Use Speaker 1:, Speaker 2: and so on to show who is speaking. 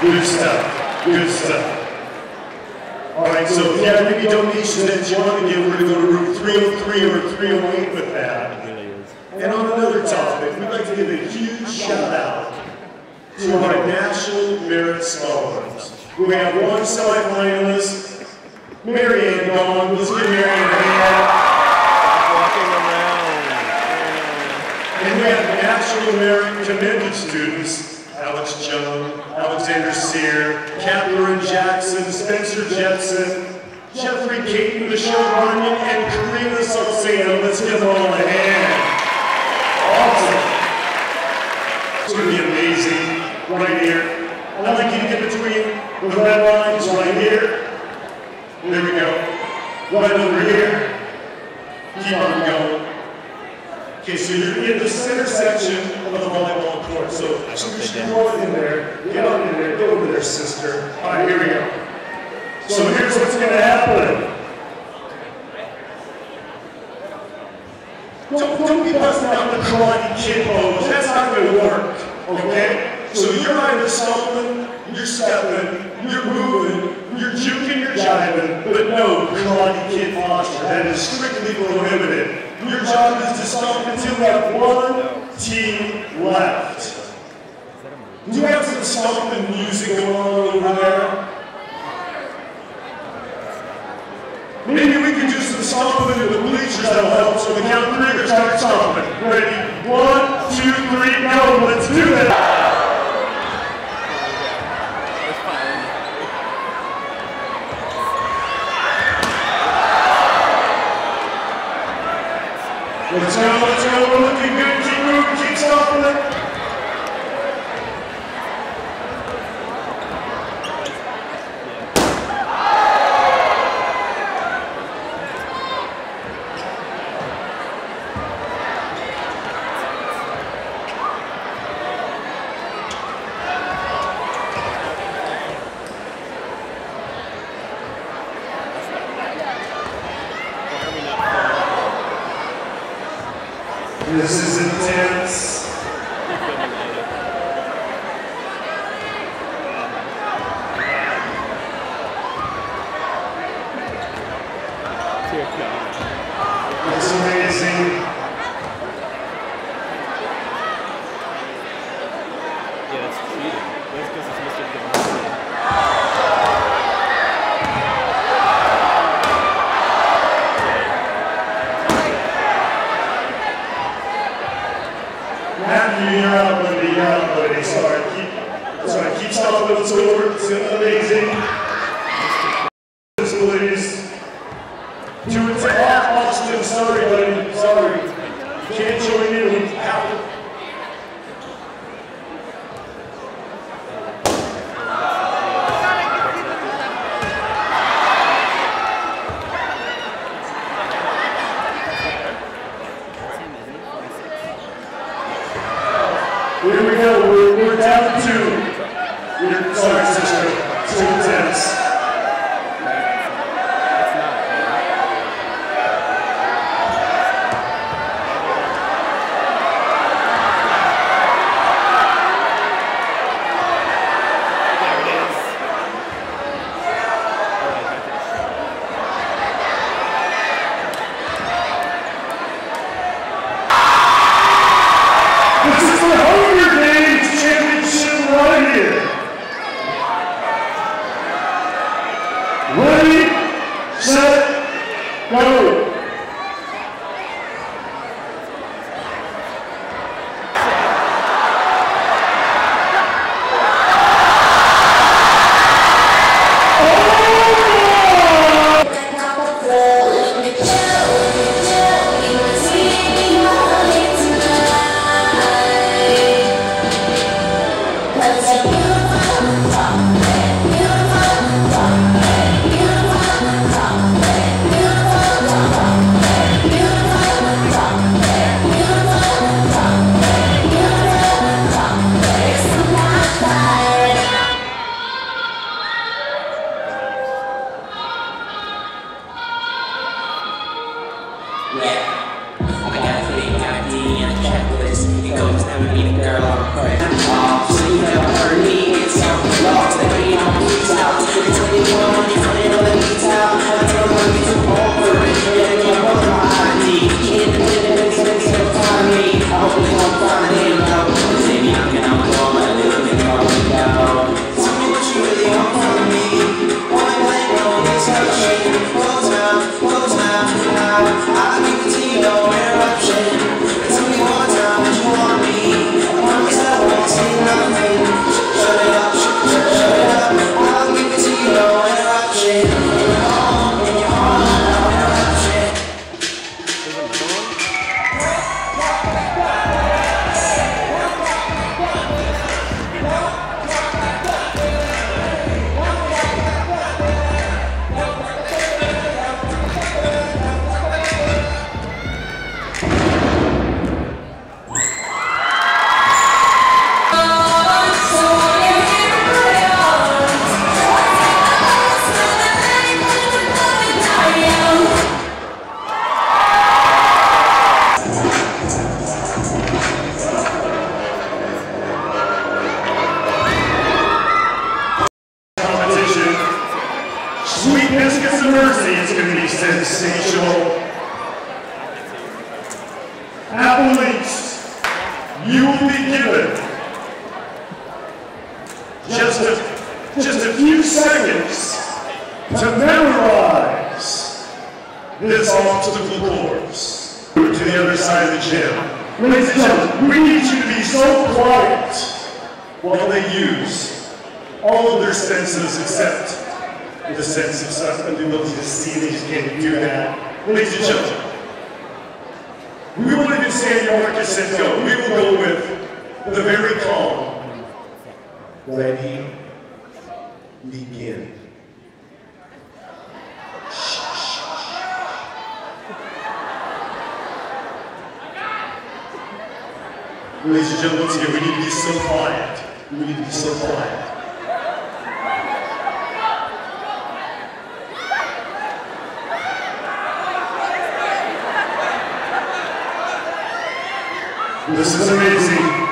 Speaker 1: Good stuff. Good stuff. All right, so if you have any donations that you want to give, we're going to go to room 303 or 308 with that. And on another topic, we'd like to give a huge shout out to our National Merit Scholars. We have one semifinalist, Marianne Gong. Let's give Marianne a hand.
Speaker 2: Walking around.
Speaker 1: And we have National Merit Commended students, Alex Jones, Alexander Sear, Catherine Jackson, Spencer Jetson, Jeffrey Caton, Michelle Runyon, and Karina Salcedo. Let's give them all a hand. Awesome. It's going to be amazing right here. I'd like you to get between the red lines right here. There we go. Right over here. Keep on going. Okay, so you're in the center section of the volleyball court. So, you should go in there, get on in there, go over there, sister. All right, here we go. So here's what's going to happen. Don't, don't be busting out the karate kid pose. That's not going to work. Okay? So you're either stomping, you're stepping, you're moving, you're juking, you're jiving, but no karate kid posture. That is strictly prohibited. Your job is to stomp until we have one team left. Do you have some stomping music going on over there? Maybe we could do some stomping in the bleachers that'll help. So the count three, let's start stomping. Ready? One, two, three, go. Let's do that. Let's go, let's go. We're looking good. This is intense. It's amazing.
Speaker 2: Yeah, that's cheating. That's because it's Mr.
Speaker 1: Matthew, you're up, buddy. You're up, buddy. Sorry. Keep, sorry. Keep stopping. It's amazing. Please. Two and Austin, sorry, buddy. Sorry. You can't join in. We have. Here we go. We're, we're down to two. We're, sorry, sister. It's too set, go.
Speaker 3: Yeah. I got three, got D and a checklist. It goes never meet a girl on
Speaker 1: seconds to memorize this obstacle course to the other side of the gym. Ladies and gentlemen, we need you to be so quiet while they use all of their senses except the sense of sight, the ability to see, they just can't do that. Ladies and gentlemen, we won't even say your mark set go. We will go with the very calm. Ready, begin. Ladies and gentlemen, once again, we need to be so quiet. We need to be so quiet. This is amazing.